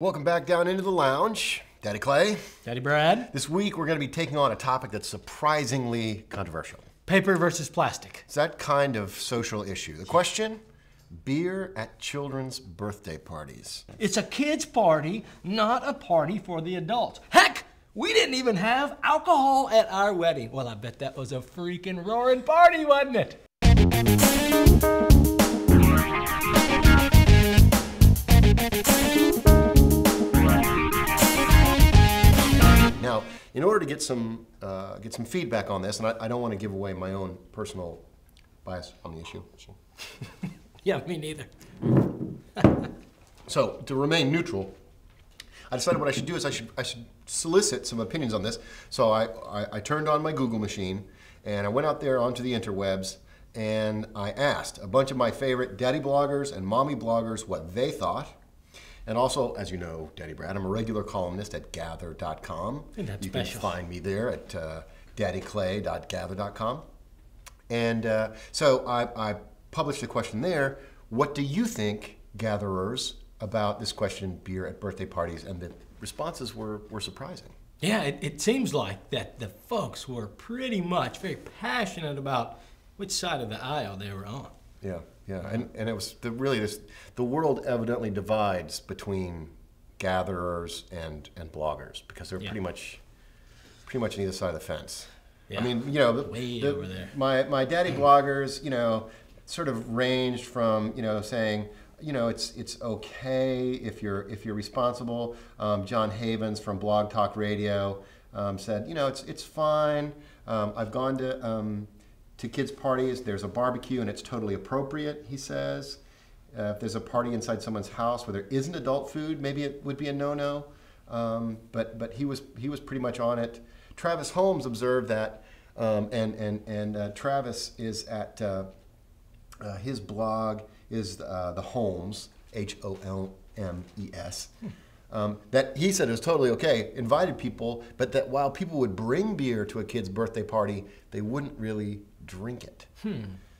Welcome back down into the lounge. Daddy Clay. Daddy Brad. This week we're going to be taking on a topic that's surprisingly controversial. Paper versus plastic. It's that kind of social issue. The question beer at children's birthday parties. It's a kid's party, not a party for the adults. Heck, we didn't even have alcohol at our wedding. Well, I bet that was a freaking roaring party, wasn't it? Now, in order to get some uh, get some feedback on this, and I, I don't want to give away my own personal bias on the issue. so- Yeah, me neither. So to remain neutral, I decided what I should do is I should I should solicit some opinions on this. So I, I, I turned on my Google machine and I went out there onto the interwebs and I asked a bunch of my favorite daddy bloggers and mommy bloggers what they thought. And also, as you know, Daddy Brad, I'm a regular columnist at gather.com. Isn't that you special? can find me there at uh, daddyclay.gather.com. And uh, so I, I published a question there. What do you think, gatherers, about this question, beer at birthday parties? And the responses were, were surprising. Yeah, it, it seems like that the folks were pretty much very passionate about which side of the aisle they were on. Yeah, yeah. And, and it was the, really this the world evidently divides between gatherers and, and bloggers because they're Yeah. pretty much pretty much on either side of the fence. Yeah. I mean, you know, the, Way the- over there. My my daddy bloggers, you know, sort of ranged from you know saying, you know, it's it's okay if you're if you're responsible. Um, John Havens from Blog Talk Radio um, said, you know, it's it's fine. Um, I've gone to um, to kids' parties. There's a barbecue and it's totally appropriate. He says. Uh, if there's a party inside someone's house where there isn't adult food, maybe it would be a no-no. Um, but but he was he was pretty much on it. Travis Holmes observed that, um, and and and uh, Travis is at uh, uh, his blog is uh, the Holmes H O L M E S. Um, that he said it was totally okay. Invited people, but that while people would bring beer to a kid's birthday party, they wouldn't really drink it.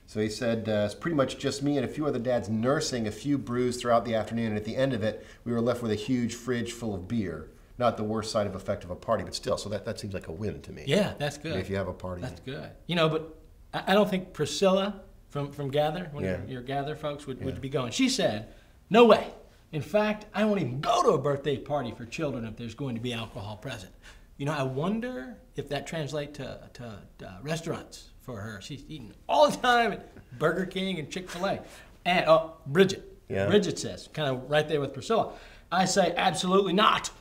So he said uh, it's pretty much just me and a few other dads nursing a few brews throughout the afternoon, and at the end of it, we were left with a huge fridge full of beer. Not the worst side of effect of a party, but still. So that, that seems like a win to me. Yeah, that's good. If you have a party. That's good. You know, but I I don't think Priscilla from, from Gather, one Yeah. of your, your Gather folks, would, would be going. She said, no way. In fact, I won't even go to a birthday party for children if there's going to be alcohol present. You know, I wonder if that translates to, to uh, restaurants for her. She's eating all the time at Burger King and Chick fil A. And, oh, Bridget. Yeah. Bridget says, kind of right there with Priscilla. I say, absolutely not.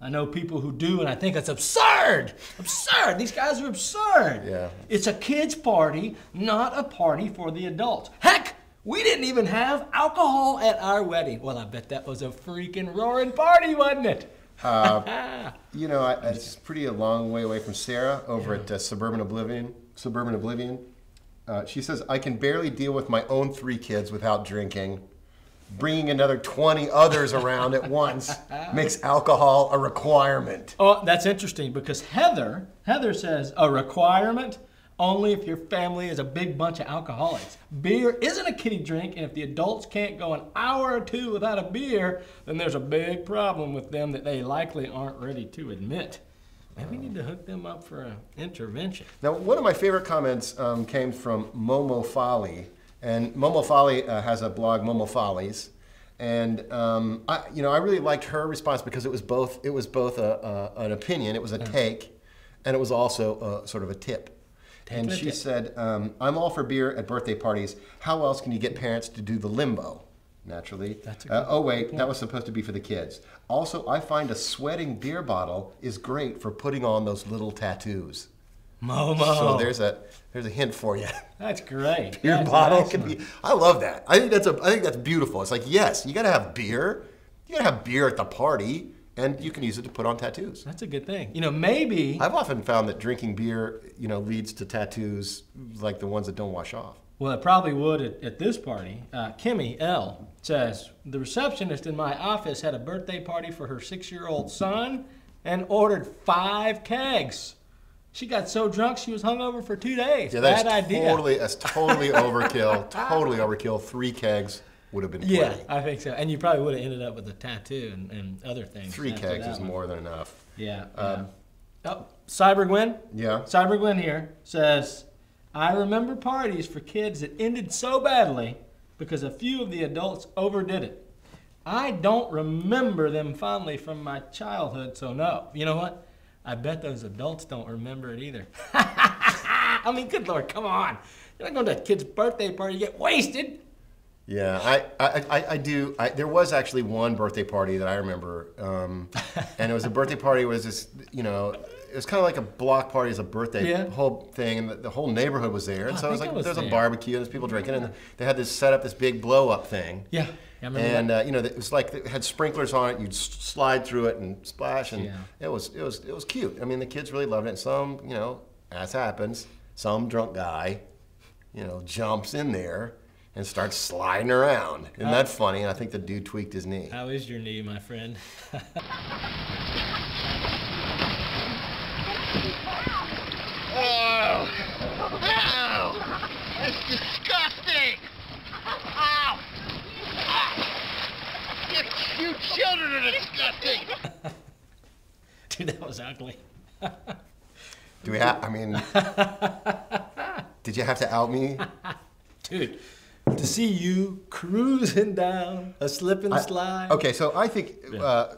I know people who do, and I think that's absurd. Absurd. These guys are absurd. Yeah. It's a kids' party, not a party for the adults. Heck, we didn't even have alcohol at our wedding. Well, I bet that was a freaking roaring party, wasn't it? You know, I, it's pretty a long way away from Sarah over at uh, Suburban Oblivion. Suburban Oblivion. Uh, she says, I can barely deal with my own three kids without drinking. Bringing another 20 others around at once makes alcohol a requirement. Oh, that's interesting because Heather, Heather says a requirement only if your family is a big bunch of alcoholics. Beer isn't a kiddie drink, and if the adults can't go an hour or two without a beer, then there's a big problem with them that they likely aren't ready to admit. Maybe we need to hook them up for an intervention. Now, one of my favorite comments um, came from Momo Folly, and Momo Folly uh, has a blog, Momo Follies, and um, I, you know, I really liked her response because it was both it was both a, a, an opinion, it was a take, and it was also a, sort of a tip. And she said, um, "I'm all for beer at birthday parties. How else can you get parents to do the limbo?" Naturally. That's a Uh, oh wait, that was supposed to be for the kids. Also, I find a sweating beer bottle is great for putting on those little tattoos. Momo. So there's a there's a hint for you. That's great. Beer That's bottle excellent. can be. I love that. I think that's a. I think that's beautiful. It's like yes, you gotta have beer. You gotta have beer at the party, and you can use it to put on tattoos. That's a good thing. You know, maybe. I've often found that drinking beer, you know, leads to tattoos like the ones that don't wash off. Well, it probably would at, at this party. Uh, Kimmy L says the receptionist in my office had a birthday party for her six-year-old son and ordered five kegs. She got so drunk she was hungover for two days. Yeah, Bad that's idea. totally that's totally overkill. totally overkill. Three kegs would have been Yeah, plenty. I think so. And you probably would have ended up with a tattoo and, and other things. Three kegs is one. more than enough. Yeah. Um, yeah. Oh, Cyber Gwen. Yeah. Cyber Gwen here says, I remember parties for kids that ended so badly because a few of the adults overdid it. I don't remember them fondly from my childhood, so no. You know what? I bet those adults don't remember it either. I mean, good lord, come on. You're not going to a kid's birthday party, you get wasted. Yeah, I, I, I, I do. I, there was actually one birthday party that I remember, um, and it was a birthday party. It Was this, you know, it was kind of like a block party as a birthday Yeah. whole thing, and the, the whole neighborhood was there. And Oh, I so it was like I was there's a barbecue and there's people drinking, and they had this set up this big blow up thing. Yeah. I remember And that. uh, you know, it was like it had sprinklers on it. You'd slide through it and splash, and Yeah. it was it was it was cute. I mean, the kids really loved it. And some, you know, as happens, some drunk guy, you know, jumps in there and starts sliding around. Isn't that funny? And I think the dude tweaked his knee. How is your knee, my friend? Oh, ow! That's disgusting! Ow! You, you children are disgusting! Dude, that was ugly. Do we have? I mean, did you have to out me? Dude, to see you cruising down a slip and I- slide. Okay, so I think uh,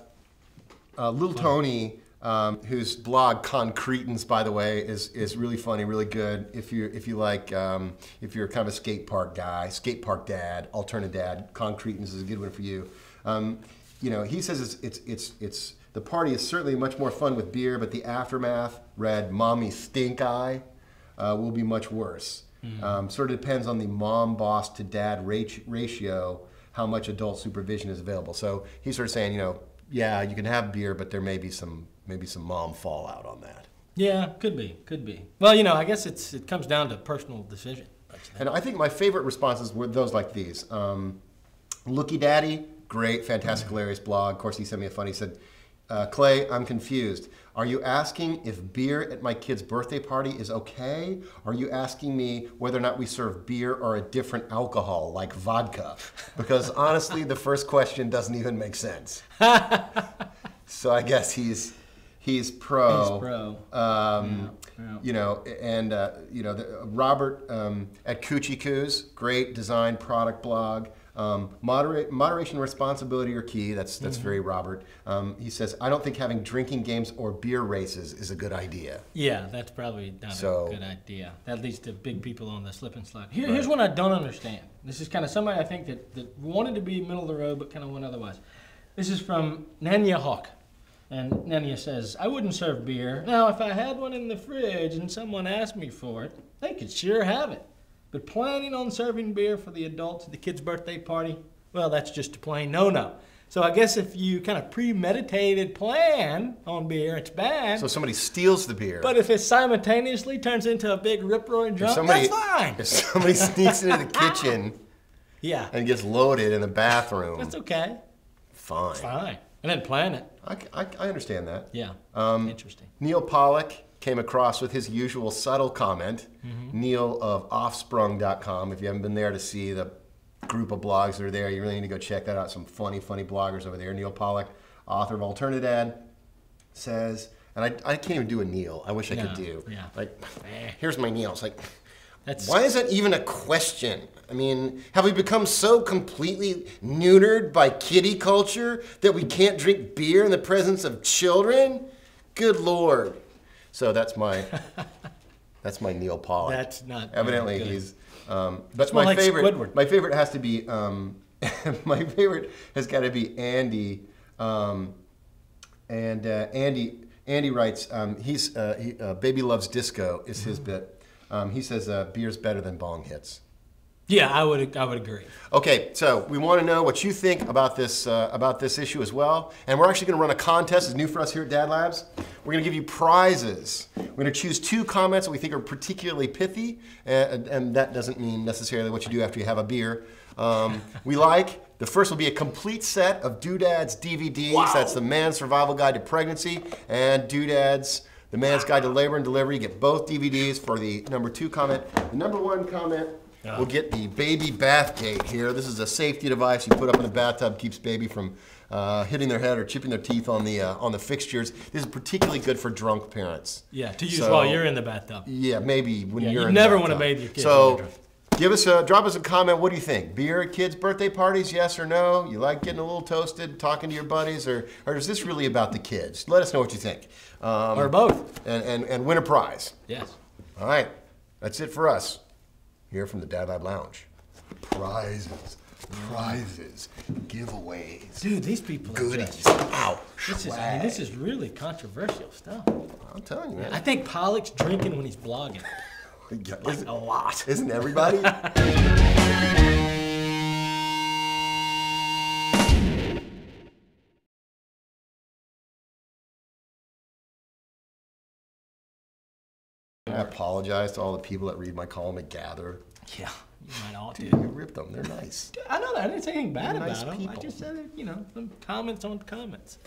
uh, Little Tony, um, whose blog Concretins, by the way, is is really funny, really good. If you if you like, um, if you're kind of a skate park guy, skate park dad, alternate dad, Concretins is a good one for you. Um, you know, he says it's it's it's it's the party is certainly much more fun with beer, but the aftermath, read mommy stink eye, uh, will be much worse. Um, sort of depends on the mom boss to dad ratio, how much adult supervision is available. So he's sort of saying, you know, yeah, you can have beer, but there may be some maybe some mom fallout on that. Yeah, could be, could be. Well, you know, I guess it's it comes down to personal decision. don't you think? And I think my favorite responses were those like these. Um, Looky Daddy, great, fantastic, hilarious blog. Of course, he sent me a funny. He said, uh, "Clay, I'm confused. Are you asking if beer at my kid's birthday party is okay? Or are you asking me whether or not we serve beer or a different alcohol like vodka? Because honestly, the first question doesn't even make sense. so I guess he's he's pro. He's pro. Um, Yeah, yeah. You know, and uh, you know, the, Robert um, at Coochie Coos, great design product blog. Um, moderate, moderation, and responsibility are key. That's Mm-hmm. very Robert. Um, he says, I don't think having drinking games or beer races is a good idea. Yeah, that's probably not So- a good idea. That leads to big people on the slip and slide. Here, Here's one I don't understand. This is kind of somebody I think that, that wanted to be middle of the road, but kind of went otherwise. This is from Nanya Hawk. And Nanya says, I wouldn't serve beer. Now, if I had one in the fridge and someone asked me for it, they could sure have it. But planning on serving beer for the adults at the kid's birthday party, well, that's just a plain no no. So I guess if you kind of premeditated plan on beer, it's bad. So somebody steals the beer. But if it simultaneously turns into a big rip roaring drunk, somebody, that's fine. if somebody sneaks into the kitchen Yeah, and gets loaded in the bathroom, that's okay. fine. Fine. And then plan it. I, I, I understand that. Yeah. Um, Interesting. Neil Pollack came across with his usual subtle comment. Mm-hmm. Neil of offsprung.com. If you haven't been there to see the group of blogs that are there, you really need to go check that out. Some funny, funny bloggers over there. Neil Pollack, author of Alternadad, says, and I, I can't even do a Neil. I wish I No, could do. yeah. Like, Eh. here's my Neil. It's like, That's why is that even a question? I mean, have we become so completely neutered by kitty culture that we can't drink beer in the presence of children? Good lord. So that's my that's my Neil Pollack. That's not evidently good. he's. Um, but my like favorite, Squidward. my favorite has to be um, my favorite has got to be Andy. Um, and uh, Andy Andy writes um, he's uh, he, uh, Baby Loves Disco is his bit. Um, he says uh, beer's better than bong hits. Yeah, I would I would agree. Okay, so we want to know what you think about this uh, about this issue as well, and we're actually going to run a contest. It's new for us here at Dad Labs. We're going to give you prizes. We're going to choose two comments that we think are particularly pithy, and, and that doesn't mean necessarily what you do after you have a beer. Um, we like. The first will be a complete set of Dude to Dad DVDs. That's the Man's Survival Guide to Pregnancy and Dude to Dad, The Man's Guide to Labor and Delivery. You get both DVDs for the number two comment. The number one comment We'll get the baby bath gate here. This is a safety device you put up in the bathtub, keeps baby from uh, hitting their head or chipping their teeth on the uh, on the fixtures. This is particularly good for drunk parents. Yeah, to use So- while you're in the bathtub. Yeah, maybe when Yeah, you're you in the never wanna bathtub. bathe your kids So, give us a drop us a comment. What do you think? Beer at kids' birthday parties? Yes or no? You like getting a little toasted, talking to your buddies, or or is this really about the kids? Let us know what you think. Um, Or both. and, and and win a prize. Yes. All right, that's it for us here from the Dad Lab Lounge. Prizes, prizes, giveaways, Dude, these people are goodies. just, Ow, this is, I mean, this is really controversial stuff. I'm telling you, I think Pollack's drinking when he's blogging. Yeah, Like a lot. isn't everybody? I apologize to all the people that read my column and gather. Yeah, you might all do. You ripped them. They're nice. I know that. I didn't say anything bad They're about nice them. People. I just said, you know, some comments on comments.